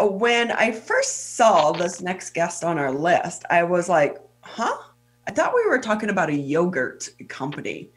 when I first saw this next guest on our list, I was like, huh? I thought we were talking about a yogurt company.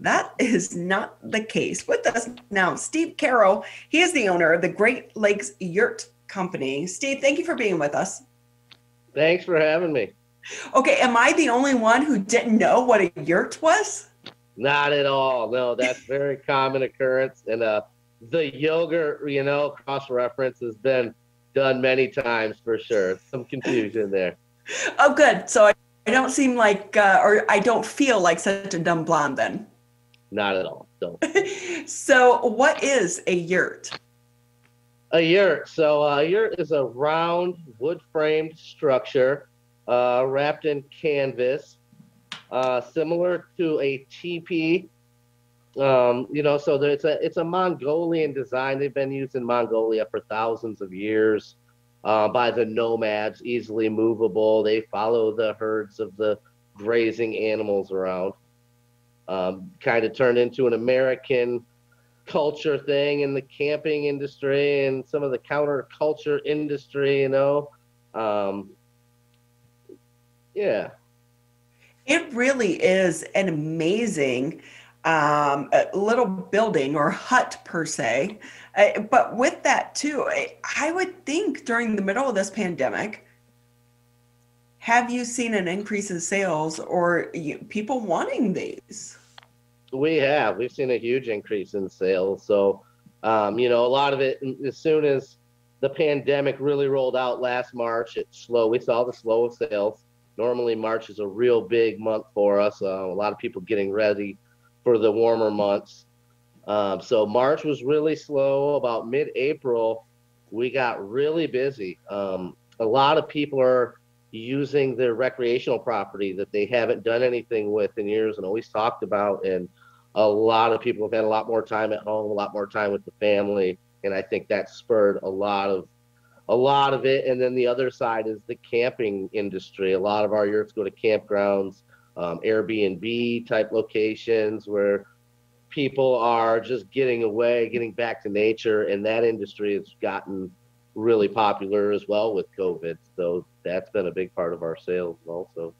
That is not the case. With us now, Steve Caro. He is the owner of the Great Lakes Yurt Company. Steve, thank you for being with us. Thanks for having me. Okay, am I the only one who didn't know what a yurt was? Not at all. No, that's very common occurrence. And uh, the yogurt, you know, cross reference has been done many times for sure. Some confusion there. Oh, good. So I, I don't seem like, uh, or I don't feel like such a dumb blonde then. Not at all. So, so what is a yurt? A yurt. So a yurt is a round wood framed structure uh, wrapped in canvas, uh, similar to a teepee. Um, you know, so it's a it's a Mongolian design. They've been used in Mongolia for thousands of years uh, by the nomads, easily movable. They follow the herds of the grazing animals around. Um, kind of turned into an American culture thing in the camping industry and some of the counterculture industry, you know. Um, yeah. It really is an amazing um, little building or hut per se. Uh, but with that too, I, I would think during the middle of this pandemic, have you seen an increase in sales or you, people wanting these? We have. We've seen a huge increase in sales. So, um, you know, a lot of it, as soon as the pandemic really rolled out last March, it's slow. We saw the slow of sales. Normally, March is a real big month for us. Uh, a lot of people getting ready for the warmer months. Um, so March was really slow. About mid-April, we got really busy. Um, a lot of people are using their recreational property that they haven't done anything with in years and always talked about. And a lot of people have had a lot more time at home, a lot more time with the family, and I think that spurred a lot of a lot of it. And then the other side is the camping industry. A lot of our yurts go to campgrounds, um, Airbnb type locations where people are just getting away, getting back to nature, and that industry has gotten really popular as well with COVID. So that's been a big part of our sales also.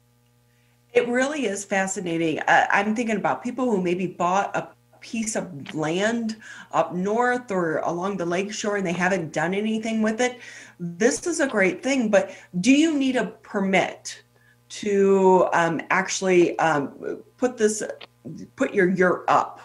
It really is fascinating. Uh, I'm thinking about people who maybe bought a piece of land up north or along the lake shore and they haven't done anything with it. This is a great thing, but do you need a permit to um, actually um, put this, put your yurt up?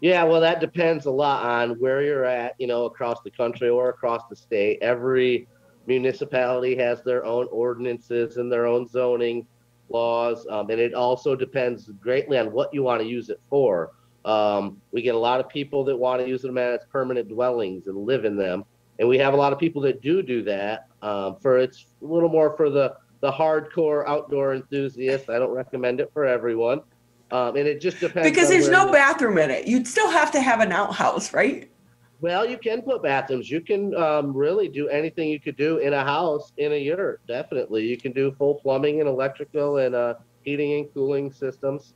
Yeah, well, that depends a lot on where you're at, you know, across the country or across the state. Every municipality has their own ordinances and their own zoning laws, um, and it also depends greatly on what you want to use it for. Um, we get a lot of people that want to use them as permanent dwellings and live in them, and we have a lot of people that do do that. Um, for it's a little more for the the hardcore outdoor enthusiast. I don't recommend it for everyone, um, and it just depends. Because there's no bathroom in it. You'd still have to have an outhouse, right? Well, you can put bathrooms. You can um, really do anything you could do in a house in a yurt. Definitely, you can do full plumbing and electrical and uh, heating and cooling systems.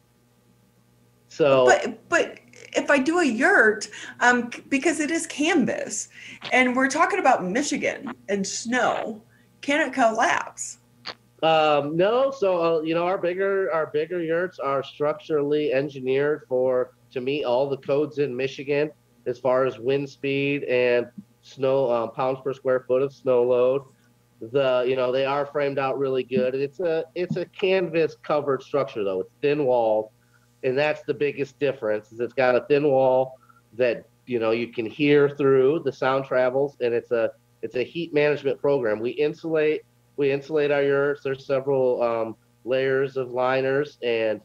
So, but but if I do a yurt, um, because it is canvas, and we're talking about Michigan and snow, can it collapse? Um, no. So uh, you know, our bigger our bigger yurts are structurally engineered for to meet all the codes in Michigan as far as wind speed and snow um, pounds per square foot of snow load. The you know they are framed out really good. It's a it's a canvas covered structure though. It's thin walled, and that's the biggest difference. Is it's got a thin wall that you know you can hear through. The sound travels, and it's a it's a heat management program. We insulate we insulate our yurts. There's several um, layers of liners and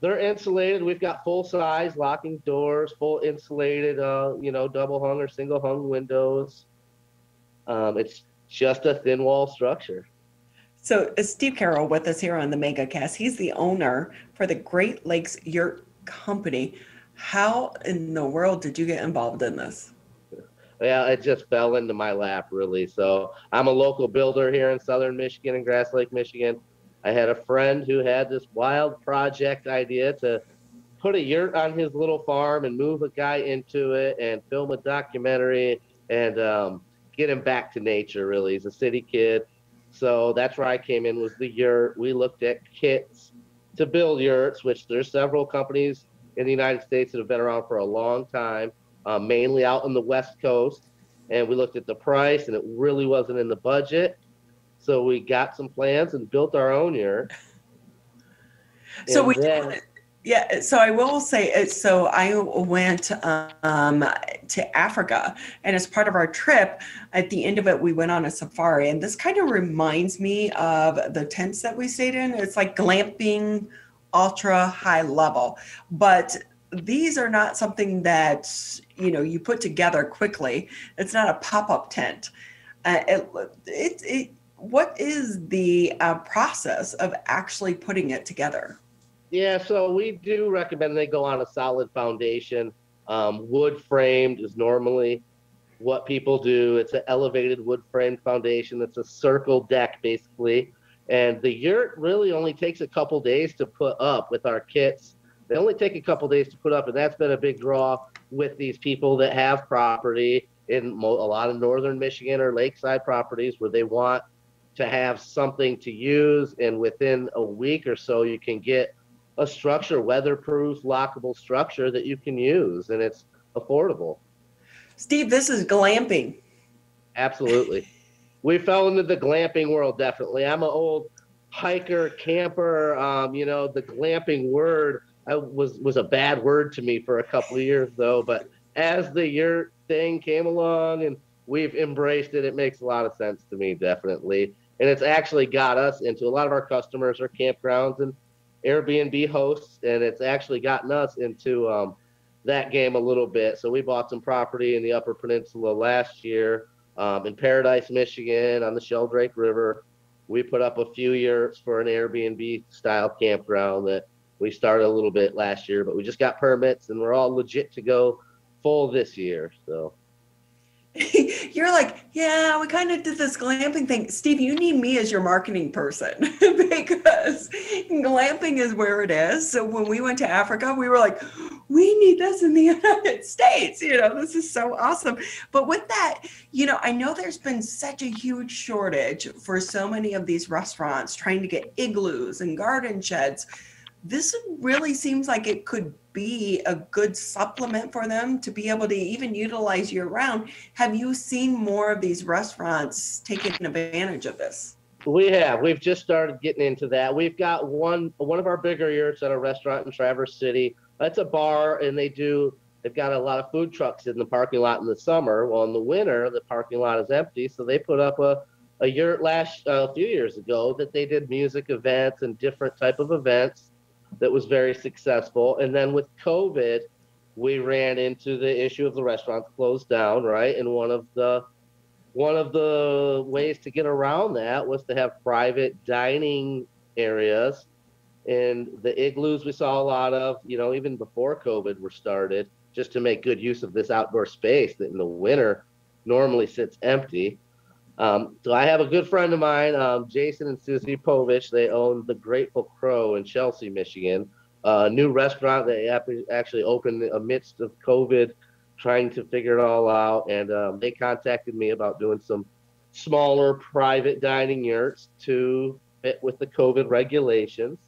they're insulated. We've got full size locking doors, full insulated, uh, you know, double hung or single hung windows. Um, it's just a thin wall structure. So uh, Steve Caro with us here on the MegaCast. He's the owner for the Great Lakes Yurt Company. How in the world did you get involved in this? Yeah, it just fell into my lap really. So I'm a local builder here in Southern Michigan and Grass Lake, Michigan. I had a friend who had this wild project idea to put a yurt on his little farm and move a guy into it and film a documentary and um, get him back to nature. Really, he's a city kid, so that's where I came in was the yurt. We looked at kits to build yurts, which there's several companies in the United States that have been around for a long time, uh, mainly out on the West Coast. And we looked at the price, and it really wasn't in the budget. So we got some plans and built our own here. So we then, yeah, so I will say, uh, so I went um, to Africa, and as part of our trip, at the end of it, we went on a safari, and this kind of reminds me of the tents that we stayed in. It's like glamping, ultra high level, but these are not something that you know you put together quickly. It's not a pop up tent. Uh, it, it, it, what is the uh, process of actually putting it together? Yeah, so we do recommend they go on a solid foundation. Um, wood framed is normally what people do. It's an elevated wood framed foundation. It's a circle deck basically, and the yurt really only takes a couple days to put up with our kits. They only take a couple days to put up, and that's been a big draw with these people that have property in a lot of northern Michigan or lakeside properties where they want to have something to use, and within a week or so, you can get a structure, weatherproof, lockable structure that you can use, and it's affordable. Steve, this is glamping. Absolutely. we fell into the glamping world, definitely. I'm an old hiker, camper. Um, you know, the glamping word Was was a bad word to me for a couple of years though. But as the yurt thing came along and we've embraced it, it makes a lot of sense to me, definitely. And it's actually got us into a lot of our customers are campgrounds and Airbnb hosts, and it's actually gotten us into um, that game a little bit. So we bought some property in the Upper Peninsula last year um, in Paradise, Michigan, on the Shelldrake River. We put up a few yurts for an Airbnb style campground that we started a little bit last year, but we just got permits and we're all legit to go full this year. So you're like, yeah, we kind of did this glamping thing. Steve, you need me as your marketing person because glamping is where it is. So when we went to Africa, we were like, we need this in the United States. You know, this is so awesome. But with that, you know, I know there's been such a huge shortage for so many of these restaurants trying to get igloos and garden sheds. This really seems like it could be a good supplement for them to be able to even utilize year round. Have you seen more of these restaurants taking advantage of this? We have. We've just started getting into that. We've got one one of our bigger yurts at a restaurant in Traverse City. That's a bar, and they do. They've got a lot of food trucks in the parking lot in the summer. Well, in the winter, the parking lot is empty, so they put up a a yurt last uh, a few years ago that they did music events and different type of events that was very successful. And then with COVID, we ran into the issue of the restaurants closed down, right? And one of the one of the ways to get around that was to have private dining areas. And the igloos we saw a lot of, you know, even before COVID were started, just to make good use of this outdoor space that in the winter normally sits empty. Um, so I have a good friend of mine, um, Jason and Susie Povich. They own the Grateful Crow in Chelsea, Michigan, a new restaurant they actually opened amidst of COVID, trying to figure it all out. And um, they contacted me about doing some smaller private dining yurts to fit with the COVID regulations.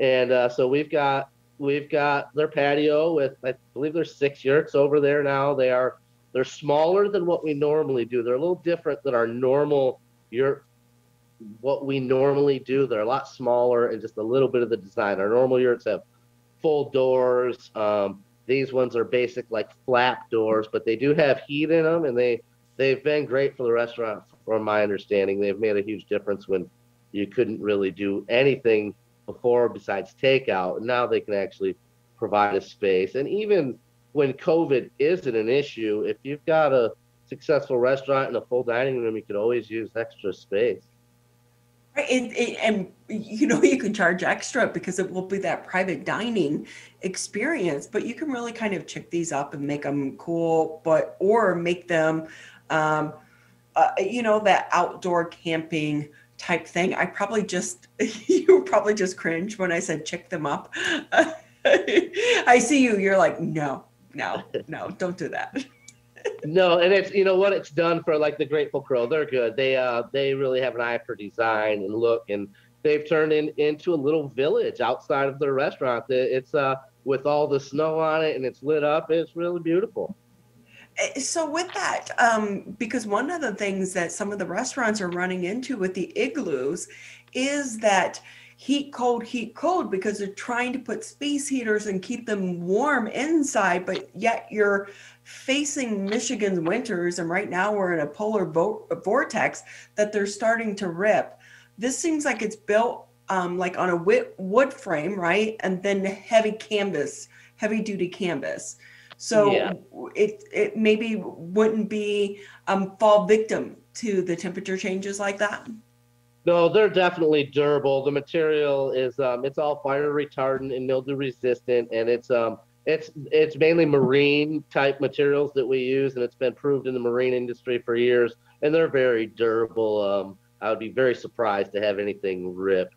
And uh, so we've got we've got their patio with I believe there's six yurts over there now. They are they're smaller than what we normally do. They're a little different than our normal Your what we normally do. They're a lot smaller and just a little bit of the design. Our normal yurts have full doors. Um, these ones are basic like flap doors, but they do have heat in them, and they they've been great for the restaurant. From my understanding, they've made a huge difference when you couldn't really do anything before besides takeout. Now they can actually provide a space, and even when COVID isn't an issue, if you've got a successful restaurant and a full dining room, you could always use extra space. And, and, you know you can charge extra because it will be that private dining experience, but you can really kind of check these up and make them cool, but or make them, um, uh, you know, that outdoor camping type thing. I probably just you probably just cringe when I said check them up. I see you. You're like no, no, no, don't do that. no, and it's you know what it's done for like the Grateful Crow. They're good. They uh they really have an eye for design and look, and they've turned in into a little village outside of their restaurant. It's uh with all the snow on it and it's lit up. It's really beautiful. Eh, so with that, um, because one of the things that some of the restaurants are running into with the igloos is that heat cold heat cold because they're trying to put space heaters and keep them warm inside but yet you're facing michigan's winters and right now we're in a polar vo- vortex that they're starting to rip. This seems like it's built um, like on a wood frame right? And then heavy canvas heavy duty canvas. So yeah. it it maybe wouldn't be um, fall victim to the temperature changes like that no, they're definitely durable. The material is um, it's all fire retardant and mildew resistant, and it's um it's it's mainly marine type materials that we use, and it's been proved in the marine industry for years, and they're very durable. Um, I would be very surprised to have anything rip.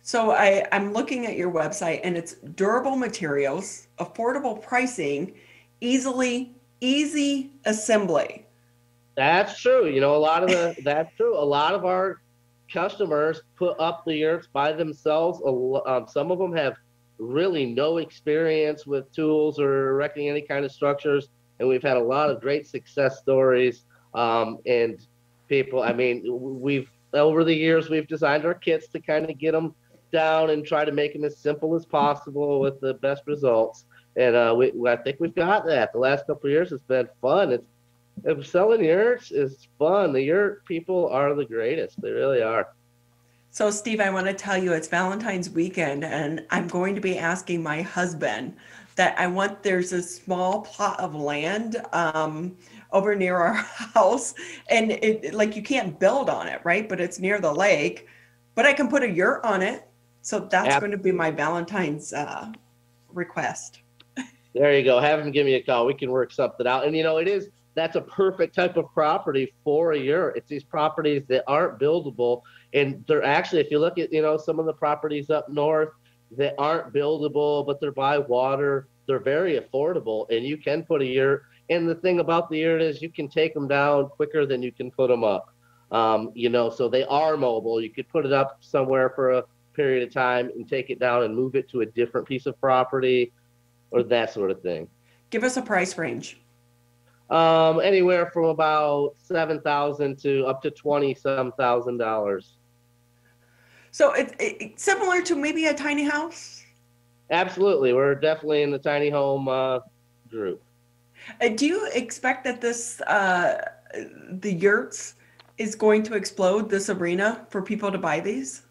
So I I'm looking at your website, and it's durable materials, affordable pricing, easily easy assembly. That's true. You know, a lot of the that's true. A lot of our customers put up the yurts by themselves. Um, some of them have really no experience with tools or erecting any kind of structures, and we've had a lot of great success stories. Um, and people, I mean, we've over the years we've designed our kits to kind of get them down and try to make them as simple as possible with the best results. And uh, we, I think we've got that. The last couple of years has been fun. It's if selling yurts is fun. The yurt people are the greatest. They really are. So, Steve, I want to tell you it's Valentine's weekend, and I'm going to be asking my husband that I want there's a small plot of land um, over near our house, and it like you can't build on it, right? But it's near the lake, but I can put a yurt on it. So that's yep. going to be my Valentine's uh, request. There you go. Have him give me a call. We can work something out. And you know, it is that's a perfect type of property for a yurt. It's these properties that aren't buildable, and they're actually, if you look at you know some of the properties up north that aren't buildable, but they're by water, they're very affordable, and you can put a yurt. And the thing about the yurt is you can take them down quicker than you can put them up. Um, you know, so they are mobile. You could put it up somewhere for a period of time and take it down and move it to a different piece of property, or that sort of thing. Give us a price range. Um, anywhere from about seven thousand to up to twenty some thousand dollars. So it's it, similar to maybe a tiny house. Absolutely, we're definitely in the tiny home uh, group. Uh, do you expect that this uh, the yurts is going to explode this arena for people to buy these?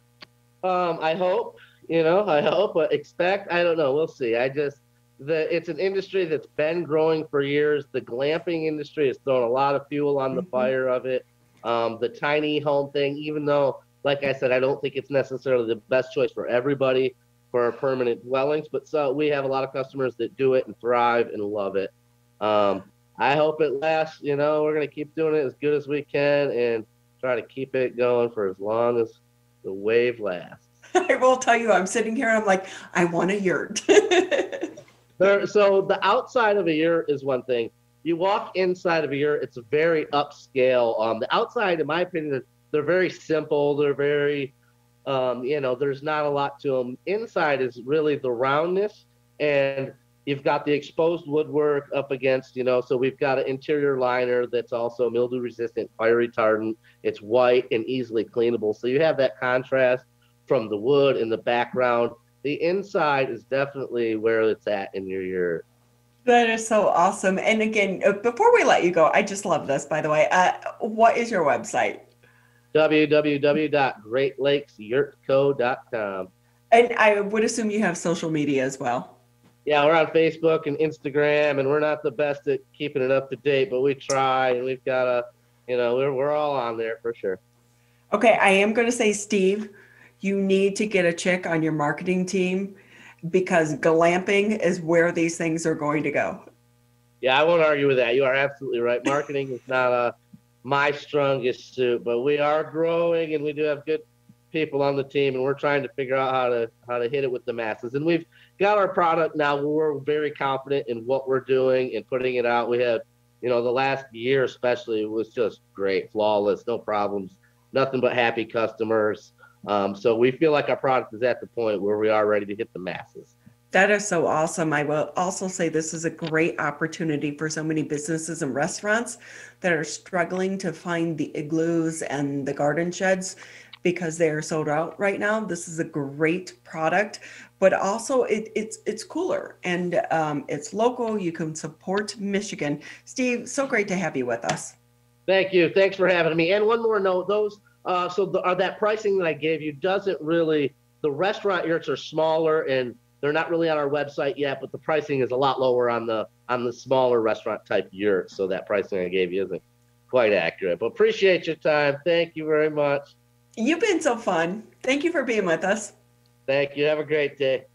Um, I hope. You know, I hope. But expect. I don't know. We'll see. I just the it's an industry that's been growing for years. The glamping industry has thrown a lot of fuel on the mm-hmm. fire of it. Um, the tiny home thing, even though, like I said, I don't think it's necessarily the best choice for everybody for permanent dwellings, but so we have a lot of customers that do it and thrive and love it. Um, I hope it lasts. You know, we're gonna keep doing it as good as we can and try to keep it going for as long as the wave lasts. I will tell you, I'm sitting here and I'm like, I want a yurt. There, so the outside of a year is one thing. You walk inside of a year, it's very upscale. Um, the outside, in my opinion, they're very simple. They're very, um, you know, there's not a lot to them. Inside is really the roundness, and you've got the exposed woodwork up against, you know. So we've got an interior liner that's also mildew resistant, fire retardant. It's white and easily cleanable. So you have that contrast from the wood in the background the inside is definitely where it's at in your yurt. That is so awesome. And again, uh, before we let you go, I just love this, by the way. Uh, what is your website? www.greatlakesYurtco.com. And I would assume you have social media as well. Yeah, we're on Facebook and Instagram, and we're not the best at keeping it up to date, but we try, and we've got a, you know, we're, we're all on there for sure. Okay, I am going to say, Steve, you need to get a check on your marketing team because glamping is where these things are going to go. Yeah, I won't argue with that. You are absolutely right. Marketing is not uh, my strongest suit, but we are growing and we do have good people on the team and we're trying to figure out how to how to hit it with the masses. And we've got our product now. We're very confident in what we're doing and putting it out. We have you know, the last year especially was just great, flawless, no problems, nothing but happy customers. Um, so we feel like our product is at the point where we are ready to hit the masses. That is so awesome. I will also say this is a great opportunity for so many businesses and restaurants that are struggling to find the igloos and the garden sheds because they are sold out right now. This is a great product, but also it, it's it's cooler and um, it's local. You can support Michigan. Steve, so great to have you with us. Thank you. Thanks for having me. And one more note: those uh, so the, uh, that pricing that I gave you doesn't really. The restaurant yurts are smaller and they're not really on our website yet, but the pricing is a lot lower on the on the smaller restaurant type yurts. So that pricing I gave you isn't quite accurate. But appreciate your time. Thank you very much. You've been so fun. Thank you for being with us. Thank you. Have a great day.